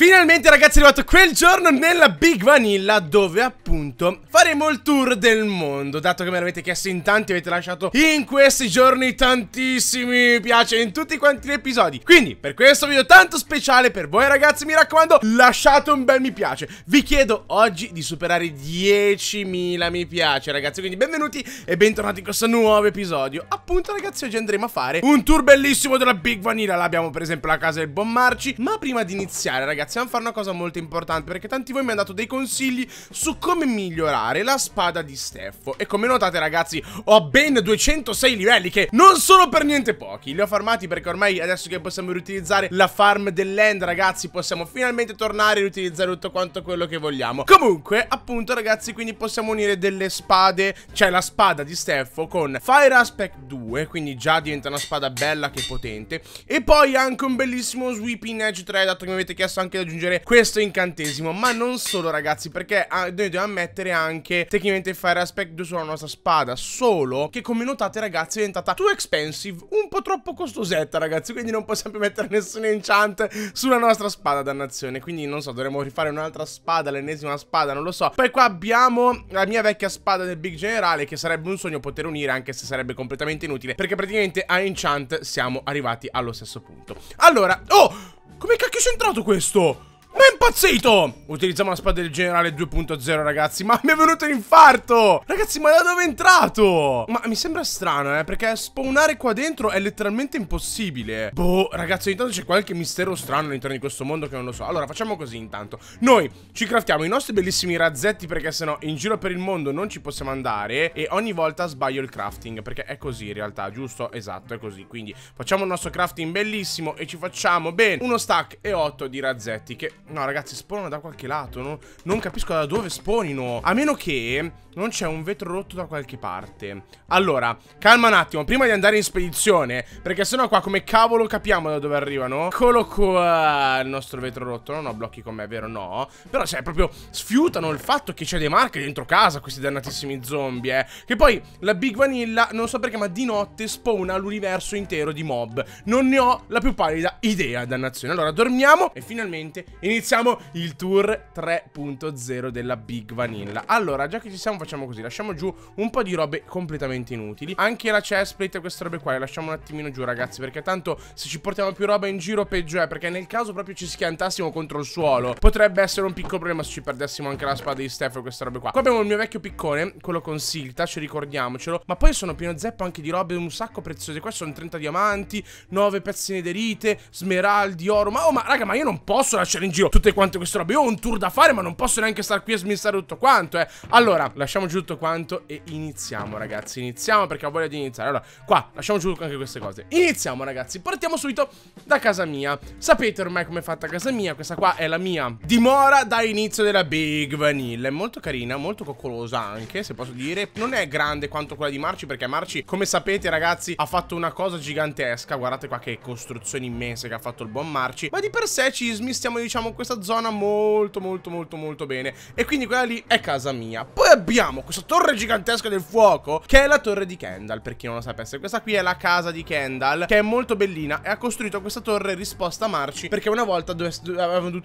Finalmente ragazzi è arrivato quel giorno nella Big Vanilla dove appunto faremo il tour del mondo. Dato che me l'avete chiesto in tanti avete lasciato in questi giorni tantissimi. Mi piace in tutti quanti gli episodi. Quindi per questo video tanto speciale per voi ragazzi mi raccomando lasciate un bel mi piace. Vi chiedo oggi di superare 10.000 mi piace ragazzi. Quindi benvenuti e bentornati in questo nuovo episodio. Appunto ragazzi oggi andremo a fare un tour bellissimo della Big Vanilla. Là abbiamo per esempio la casa del buon Marci. Ma prima di iniziare ragazzi iniziamo a fare una cosa molto importante perché tanti voi mi hanno dato dei consigli su come migliorare la spada di Steffo. E come notate ragazzi ho ben 206 livelli che non sono per niente pochi. Li ho farmati perché ormai adesso che possiamo riutilizzare la farm dell'end ragazzi possiamo finalmente tornare a riutilizzare tutto quanto quello che vogliamo. Comunque appunto ragazzi quindi possiamo unire delle spade cioè la spada di Steffo con Fire Aspect 2 quindi già diventa una spada bella che potente. E poi anche un bellissimo Sweeping Edge 3 dato che mi avete chiesto anche aggiungere questo incantesimo. Ma non solo ragazzi perché noi dobbiamo mettere anche tecnicamente Fire Aspect 2 sulla nostra spada. Solo che come notate ragazzi è diventata too expensive Un po' troppo costosetta ragazzi. Quindi non possiamo più mettere nessun enchant sulla nostra spada dannazione. Quindi non so dovremmo rifare un'altra spada L'ennesima spada non lo so. Poi qua abbiamo la mia vecchia spada del Big Generale Che sarebbe un sogno poter unire anche se sarebbe completamente inutile Perché praticamente a enchant siamo arrivati allo stesso punto. Allora Oh come cacchio c'è entrato questo? Ma è impazzito! Utilizziamo la spada del generale 2.0 ragazzi Ma mi è venuto l'infarto Ragazzi ma da dove è entrato? Ma mi sembra strano eh Perché spawnare qua dentro è letteralmente impossibile Boh ragazzi intanto c'è qualche mistero strano all'interno di questo mondo che non lo so Allora facciamo così intanto Noi ci craftiamo i nostri bellissimi razzetti Perché sennò in giro per il mondo non ci possiamo andare E ogni volta sbaglio il crafting Perché è così in realtà giusto? Esatto è così Quindi facciamo il nostro crafting bellissimo E ci facciamo ben uno stack e 8 di razzetti Che No, ragazzi, spawnano da qualche lato. No? Non capisco da dove spawnino. A meno che non c'è un vetro rotto da qualche parte. Allora, calma un attimo. Prima di andare in spedizione, perché sennò qua come cavolo capiamo da dove arrivano? Eccolo qua il nostro vetro rotto. Non ho blocchi con me, vero? No. Però, cioè, proprio sfiutano il fatto che c'è dei marchi dentro casa, questi dannatissimi zombie, eh. Che poi la Big Vanilla, non so perché, ma di notte spawna l'universo intero di mob. Non ne ho la più pallida idea, dannazione. Allora, dormiamo e finalmente iniziamo iniziamo il tour 3.0 della Big Vanilla. Allora, già che ci siamo facciamo così. Lasciamo giù un po' di robe completamente inutili. Anche la chestplate e queste robe qua le lasciamo un attimino giù ragazzi Perché tanto se ci portiamo più roba in giro peggio è Perché nel caso proprio ci schiantassimo contro il suolo Potrebbe essere un piccolo problema se ci perdessimo anche la spada di Steph e queste robe qua. Qua abbiamo il mio vecchio piccone, quello con Siltac, ricordiamocelo. Ma poi sono pieno zeppo anche di robe un sacco preziose. Qua sono 30 diamanti, 9 pezzi nederite, smeraldi, oro. Ma oh ma raga ma io non posso lasciare in giro tutte quante queste robe. Io ho un tour da fare, ma non posso neanche stare qui a smistare tutto quanto, eh. Allora, lasciamo giù tutto quanto e iniziamo, ragazzi. Iniziamo perché ho voglia di iniziare. Allora, qua, lasciamo giù anche queste cose. Iniziamo, ragazzi. Partiamo subito da casa mia. Sapete ormai come è fatta casa mia. Questa qua è la mia dimora da inizio della Big Vanilla. È molto carina, molto coccolosa anche, se posso dire. Non è grande quanto quella di Marci, perché Marci, come sapete, ragazzi, ha fatto una cosa gigantesca. Guardate qua che costruzioni immense che ha fatto il buon Marci. Ma di per sé ci smistiamo, diciamo, questa zona molto molto molto molto bene. E quindi quella lì è casa mia. Poi abbiamo questa torre gigantesca del fuoco Che è la torre di Kendall per chi non lo sapesse. Questa qui è la casa di Kendall Che è molto bellina e ha costruito questa torre risposta a Marci Perché una volta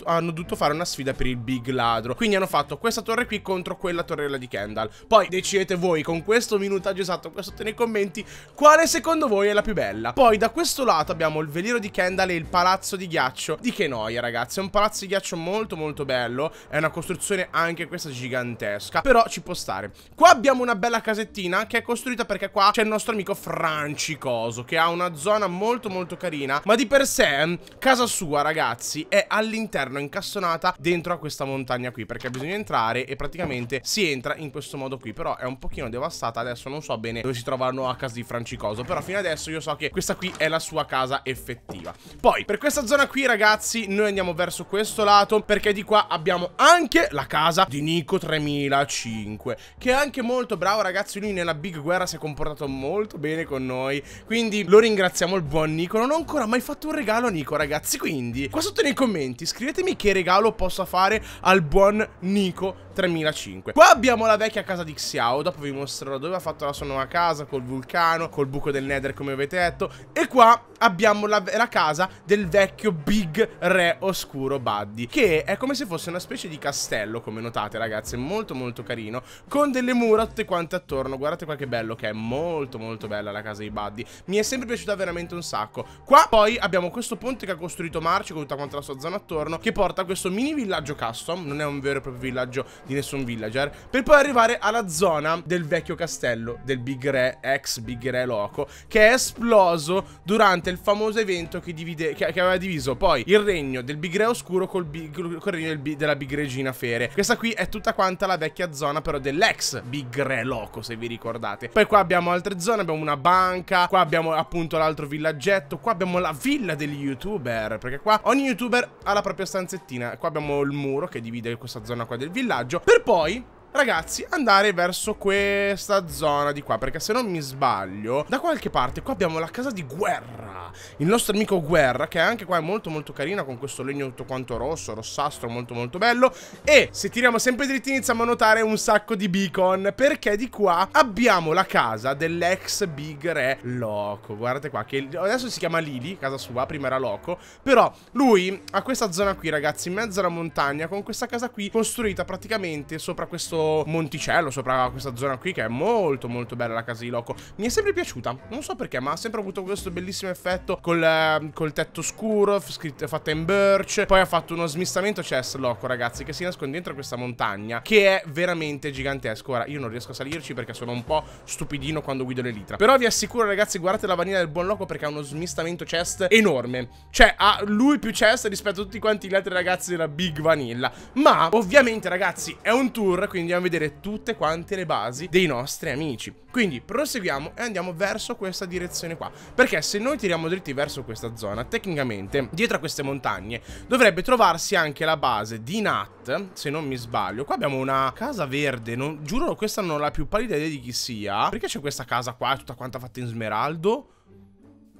hanno dovuto fare una sfida per il big ladro. Quindi hanno fatto questa torre qui contro quella torrella di Kendall. Poi decidete voi con questo minutaggio esatto Qua sotto nei commenti Quale secondo voi è la più bella. Poi da questo lato abbiamo il veliero di Kendall e il palazzo di ghiaccio. Di che noia ragazzi È un palazzo di ghiaccio molto molto bello. È una costruzione anche questa gigantesca Però ci può stare. Qua abbiamo una bella casettina che è costruita perché qua c'è il nostro amico Francicoso Che ha una zona molto molto carina. Ma di per sé casa sua ragazzi è all'interno incastonata dentro a questa montagna qui Perché bisogna entrare e praticamente si entra in questo modo qui. Però è un pochino devastata adesso non so bene dove si trova la nuova casa di Francicoso Però fino adesso io so che questa qui è la sua casa effettiva. Poi per questa zona qui ragazzi noi andiamo verso questo lato perché di qua abbiamo anche la casa di Nico 3005 Che è anche molto bravo ragazzi. Lui nella Big Guerra si è comportato molto bene con noi. Quindi lo ringraziamo il buon Nico. Non ho ancora mai fatto un regalo a Nico ragazzi. Quindi qua sotto nei commenti scrivetemi che regalo posso fare al buon Nico 3005 Qua abbiamo la vecchia casa di Xiao. Dopo vi mostrerò dove ha fatto la sua nuova casa Col vulcano, col buco del nether come avete detto. E qua abbiamo la, la casa del vecchio Big Re Oscuro Buddy Che è come se fosse una specie di castello Come notate ragazzi È molto molto carino. Con delle mura tutte quante attorno. Guardate qua che bello che è. Molto molto bella la casa di Buddy. Mi è sempre piaciuta veramente un sacco. Qua poi abbiamo questo ponte che ha costruito Marci Con tutta quanta la sua zona attorno Che porta a questo mini villaggio custom. Non è un vero e proprio villaggio di nessun villager. Per poi arrivare alla zona del vecchio castello Del Big Re Ex Big Re Loco Che è esploso durante il famoso evento che, divide, che, che aveva diviso poi il regno del Big Re Oscuro col, col regno del, della Big Regina Fere. Questa qui è tutta quanta la vecchia zona però dell'ex Big Re Loco, se vi ricordate. Poi qua abbiamo altre zone, abbiamo una banca, qua abbiamo appunto l'altro villaggetto, qua abbiamo la villa degli youtuber, perché qua ogni youtuber ha la propria stanzettina. Qua abbiamo il muro che divide questa zona qua del villaggio, per poi ragazzi, andare verso questa zona di qua Perché se non mi sbaglio, da qualche parte qua abbiamo la casa di Guerra. Il nostro amico Guerra, che anche qua è molto molto carina Con questo legno tutto quanto rosso, rossastro, molto molto bello. E se tiriamo sempre dritti iniziamo a notare un sacco di beacon Perché di qua abbiamo la casa dell'ex Big Re Loco. Guardate qua, che adesso si chiama Lily, casa sua, prima era Loco Però lui ha questa zona qui ragazzi, in mezzo alla montagna Con questa casa qui costruita praticamente sopra questo monticello sopra questa zona qui che è molto molto bella la casa di Loco. Mi è sempre piaciuta, non so perché, ma ha sempre avuto questo bellissimo effetto col, eh, col tetto scuro, scritto, fatta in birch. Poi ha fatto uno smistamento chest Loco, ragazzi, che si nasconde dentro questa montagna, che è veramente gigantesco. Ora, io non riesco a salirci perché sono un po' stupidino quando guido le litra. Però vi assicuro, ragazzi, guardate la vanilla del buon Loco perché ha uno smistamento chest enorme. Cioè, ha lui più chest rispetto a tutti quanti gli altri ragazzi della Big Vanilla. Ma, ovviamente, ragazzi, è un tour, quindi andiamo a vedere tutte quante le basi dei nostri amici. Quindi proseguiamo e andiamo verso questa direzione qua. Perché se noi tiriamo dritti verso questa zona, tecnicamente, dietro a queste montagne, dovrebbe trovarsi anche la base di Nat, se non mi sbaglio. Qua abbiamo una casa verde, non, giuro questa non ho la più pallida idea di chi sia. Perché c'è questa casa qua, tutta quanta fatta in smeraldo?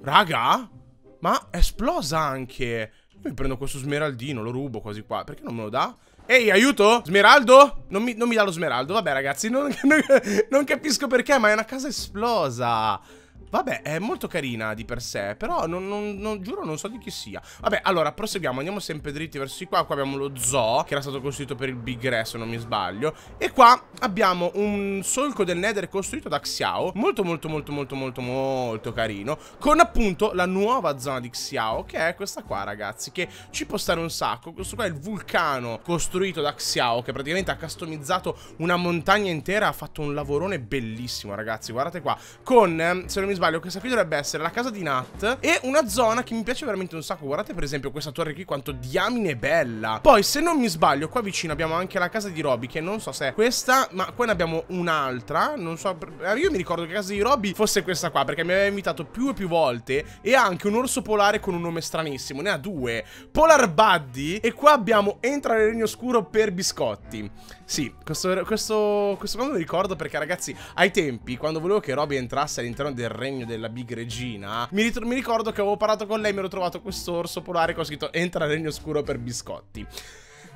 Raga? Ma è esplosa anche. Io mi prendo questo smeraldino, lo rubo quasi qua. Perché non me lo dà? Ehi, aiuto? Smeraldo? Non mi, non mi dà lo smeraldo. Vabbè, ragazzi, non, non, non capisco perché, ma è una casa esplosa. Vabbè, è molto carina di per sé, però non, non, non, giuro non so di chi sia. Vabbè, allora, proseguiamo, andiamo sempre dritti verso qua. Qua abbiamo lo zoo, che era stato costruito per il Big Re, se non mi sbaglio. E qua abbiamo un solco del Nether costruito da Xiao, molto molto molto molto molto molto carino, con appunto la nuova zona di Xiao, che è questa qua, ragazzi, che ci può stare un sacco. Questo qua è il vulcano costruito da Xiao, che praticamente ha customizzato una montagna intera, ha fatto un lavorone bellissimo, ragazzi. Guardate qua, con, eh, se non mi sbaglio, questa qui dovrebbe essere la casa di Nat E una zona che mi piace veramente un sacco. Guardate per esempio questa torre qui quanto diamine bella. Poi se non mi sbaglio qua vicino abbiamo anche la casa di Robby Che non so se è questa Ma qua ne abbiamo un'altra. Non so eh, Io mi ricordo che la casa di Robby fosse questa qua Perché mi aveva invitato più e più volte E ha anche un orso polare con un nome stranissimo Ne ha due. Polar Buddy E qua abbiamo Entra nel regno oscuro per biscotti. Sì Questo, questo, questo quando mi ricordo perché ragazzi Ai tempi quando volevo che Robby entrasse all'interno del regno regno della Big Regina, mi, mi ricordo che avevo parlato con lei, mi ero trovato questo orso polare con scritto entra nel regno oscuro per biscotti.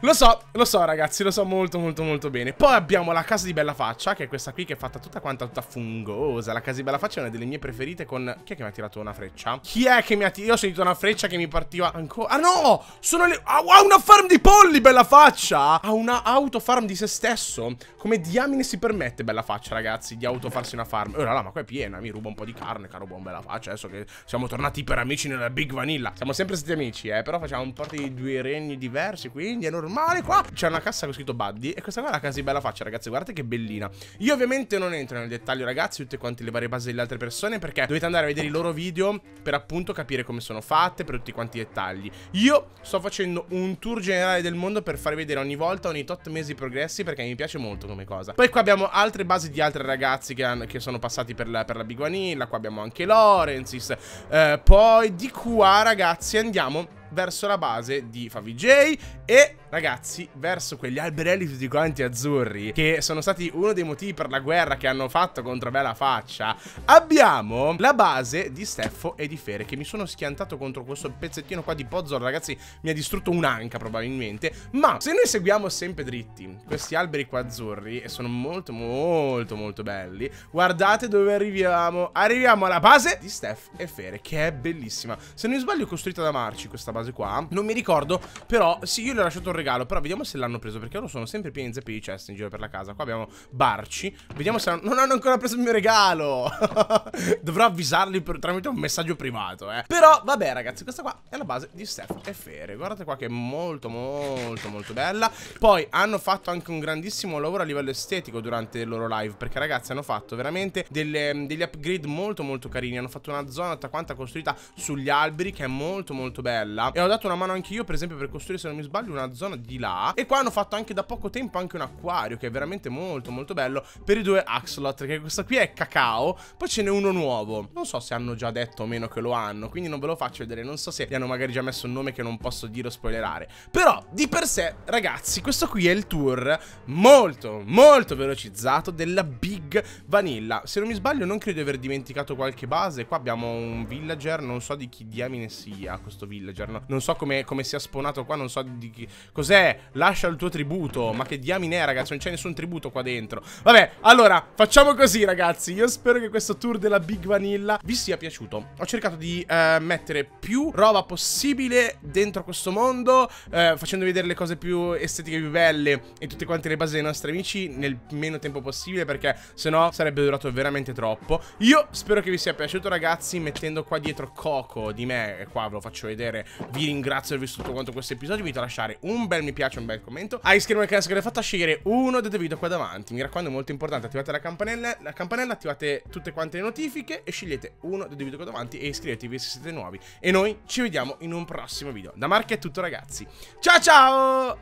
Lo so, lo so ragazzi, lo so molto molto molto bene Poi abbiamo la casa di Bella Faccia Che è questa qui che è fatta tutta quanta tutta fungosa La casa di Bella Faccia è una delle mie preferite con... Chi è che mi ha tirato una freccia? Chi è che mi ha tirato? Io ho sentito una freccia che mi partiva ancora Ah no! Sono le... Ha una farm di polli Bella Faccia! Ha una auto farm di se stesso Come diamine si permette Bella Faccia ragazzi Di autofarsi una farm Ora là ma qua è piena Mi ruba un po' di carne caro buon Bella Faccia Adesso che siamo tornati per amici nella Big Vanilla Siamo sempre stati amici eh Però facciamo un po' di due regni diversi Quindi è normale normale qua. C'è una cassa con scritto Buddy E questa qua è la casa di bella faccia ragazzi. Guardate che bellina. Io ovviamente non entro nel dettaglio ragazzi Tutte quante le varie basi delle altre persone Perché dovete andare a vedere i loro video Per appunto capire come sono fatte Per tutti quanti i dettagli. Io sto facendo un tour generale del mondo Per far vedere ogni volta Ogni tot mesi i progressi Perché mi piace molto come cosa. Poi qua abbiamo altre basi di altri ragazzi Che, hanno, che sono passati per la, per la Big Qua abbiamo anche Lorenzis eh, Poi di qua ragazzi andiamo verso la base di Favij e ragazzi verso quegli alberelli tutti quanti azzurri che sono stati uno dei motivi per la guerra che hanno fatto contro Bella Faccia abbiamo la base di Steffo e di Fere che mi sono schiantato contro questo pezzettino qua di Pozzol ragazzi mi ha distrutto un'anca probabilmente. Ma se noi seguiamo sempre dritti questi alberi qua azzurri e sono molto molto molto belli guardate dove arriviamo. Arriviamo alla base di Steff e Fere che è bellissima. Se non mi sbaglio è costruita da Marci questa base base qua. Non mi ricordo Però sì io gli ho lasciato un regalo Però vediamo se l'hanno preso Perché loro sono sempre pieni zeppi di ceste in giro per la casa. Qua abbiamo Barci Vediamo se hanno... non hanno ancora preso il mio regalo. Dovrò avvisarli per... tramite un messaggio privato eh. Però vabbè ragazzi questa qua è la base di Steph e Fere. Guardate qua che è molto molto molto bella. Poi hanno fatto anche un grandissimo lavoro a livello estetico durante il loro live Perché ragazzi hanno fatto veramente delle, degli upgrade molto molto carini. Hanno fatto una zona tutta quanta costruita sugli alberi che è molto molto bella E ho dato una mano anche io per esempio per costruire se non mi sbaglio una zona di là. E qua hanno fatto anche da poco tempo anche un acquario che è veramente molto molto bello Per i due axolot che questa qui è cacao Poi ce n'è uno nuovo. Non so se hanno già detto o meno che lo hanno Quindi non ve lo faccio vedere Non so se gli hanno magari già messo un nome che non posso dire o spoilerare. Però di per sé ragazzi questo qui è il tour molto molto velocizzato della Big Vanilla. Se non mi sbaglio non credo di aver dimenticato qualche base. Qua abbiamo un villager Non so di chi diamine sia questo villager no? Non so come, come sia spawnato qua Non so di chi. Cos'è? Lascia il tuo tributo. Ma che diamine è ragazzi? Non c'è nessun tributo qua dentro. Vabbè allora facciamo così ragazzi. Io spero che questo tour della Big Vanilla vi sia piaciuto. Ho cercato di eh, mettere più roba possibile dentro questo mondo eh, Facendo vedere le cose più estetiche più belle E tutte quante le basi dei nostri amici Nel meno tempo possibile Perché sennò sarebbe durato veramente troppo. Io spero che vi sia piaciuto ragazzi Mettendo qua dietro Coco di me qua ve lo faccio vedere Vi ringrazio di aver visto tutto quanto questo episodio Vi invito a lasciare un bel mi piace, un bel commento. A iscrivervi al canale se avete fatto a scegliere uno dei video qua davanti. Mi raccomando è molto importante Attivate la campanella La campanella attivate tutte quante le notifiche E scegliete uno dei video qua davanti E iscrivetevi se siete nuovi. E noi ci vediamo in un prossimo video. Da Mark è tutto ragazzi. Ciao ciao